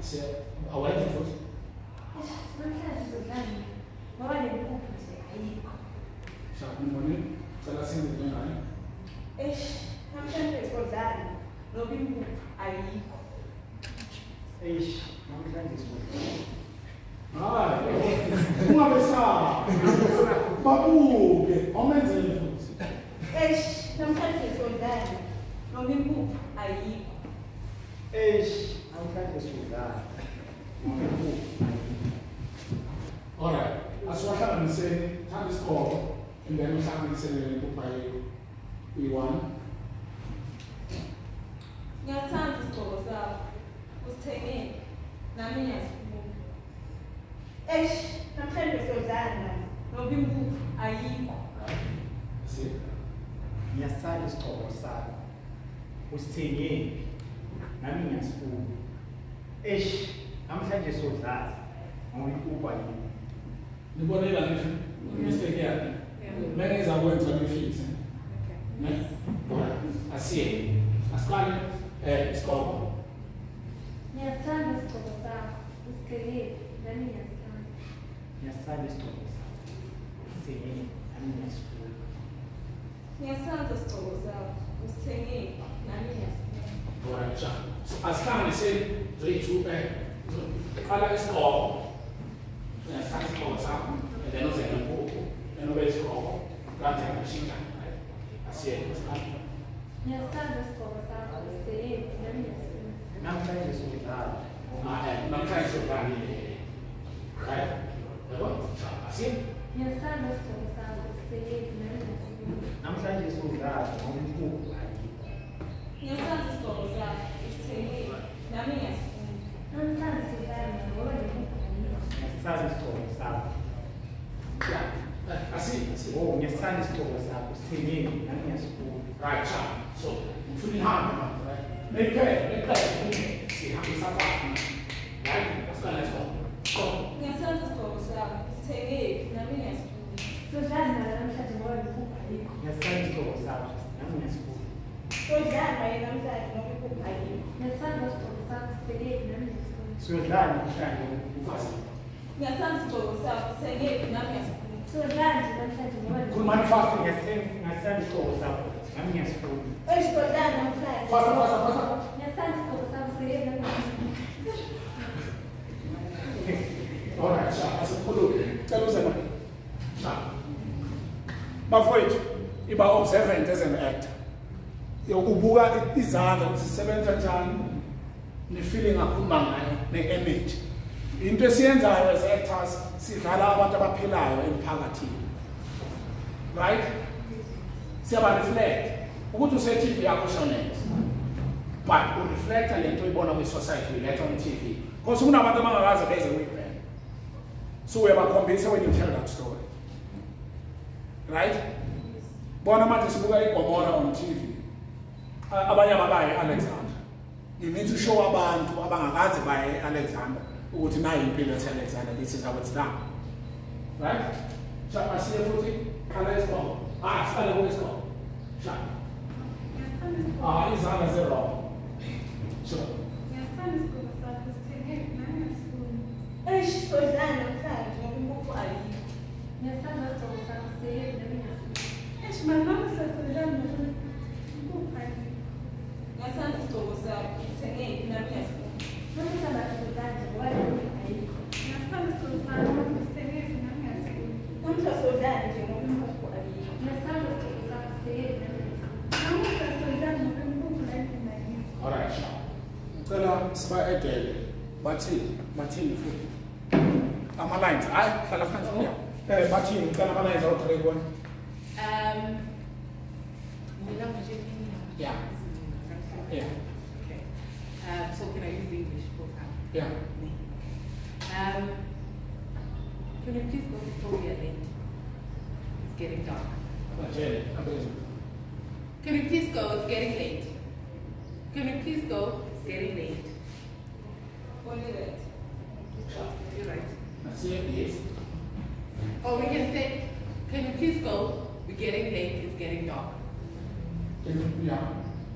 Isso é a ordem de Deus. Shakumone, será assim de bem aí? Eish, não tinha respondado. Não vi aí. Eish, não tinha respondido. Ah, uma vez só. Babu, homem de Eish, não tinha respondado. Não vi aí. Eish. Namhlanje sizodlani ngoba impuphu ayikho. Eish, namhlanje sizodlala. alright asiwahlanganiseni thanda isigqoko and then uhlanganisele lempupha iyi-one Ngiyathanda isigqoko sakho. Usithengile. Nami ngiyasifuna. Eish, namhlanje sizodlani ngoba impuphu ayikho. see Ngiyasithanda isigqoko sakho. Usithengile. Nami ngiyasifuna. Ești, vamos să ajungi sus azi. Mă uit cu upa ei. După de la nici, nu este chiar. Mereu za voi într-o ființă. Assim, a escola é escola. Minha sala escola, escrever da minha sala. Minha sala escola, sim, a minha escola. Minha sala escola, escrever na minha sala. Agora, tchau. Astanese risu è eh, alla scopo, eh, nella stessa cosa, ed è non sempre un poco, e non è scopo, durante la vicina, eh, assieme a Stanese. Nella stessa non se manca il risultato. Ma è, manca il risultato. Eh, d'accordo? Assieme? Nella stessa cosa, se manca il risultato, non il poco, eh. Não sabes como usar este CD na minha Não sabes tá usar uma bolha? Não sabes como usar. Assim. Oh, não sabes o CD na minha escola. Right, chá. So, o fim rápido, né? Nem quer, nem quer. Se rápido, sabe? Right? That's the next one. So. Não sabes como o CD não. Solidariedade, Quando mais faço nascer esposa, a minha esposa. Oi, esposa, não faz. Faça, faça, faça. Nascer esposa, seria da minha Ora, já, essa pulou. Pelo zena. Já. Bafoi, iba tipo, observant as an actor. Yokubuka izandla ukuthi zisebenza kanjani ne-feeling akhuluma ngayo ne-image into esiyenzayo as actors sidlala abantu abaphilayo emphakathini. Right? Siyaba-reflect ukuthi use-tv yakho ushonele but ureflecta le nto uyibona kwi-society uyiletha on-tv because kunabantu abangakaze beze kuyibhena so uyabakhombisa when you tell that story. Right? Bona manje sibuka igomora on tv A- abanye ababaye e-alexander you need to show abantu abangakaze baye e-alexander ukuthi nayi impilo yase-alexander this is how it's done? Right? Sha asiye futhi qala isigqoko ah siqale kuyisigqoko sha ah izandla zirong sure. Eish, sizodlani namhlanje ngoba impuphu ayikho. ngiyathanda isigqoko siba-edele bathini bathini futhi? Ama-lines hayi hlala phansi ya um bathini? Cela ama-lines awu-three kubona Um, mina nje mina. Yeah. Yeah. Okay. Um, so can I use the English full time? Yeah. Um, can you please go before we are late? It's getting dark. Can you please go? It's getting late. Can you please go? It's getting late. Only that. You're right. nasiye yes Or we can say, can you please go? We're getting late. It's getting dark. ya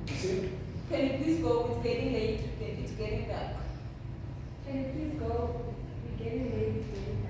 nasiye Can you please go? It's getting late. It's getting dark. Can you please go? We're getting late. It's getting dark.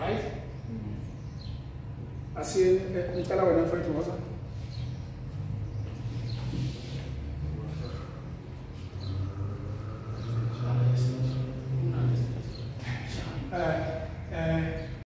right? Así es, está la fue hermosa.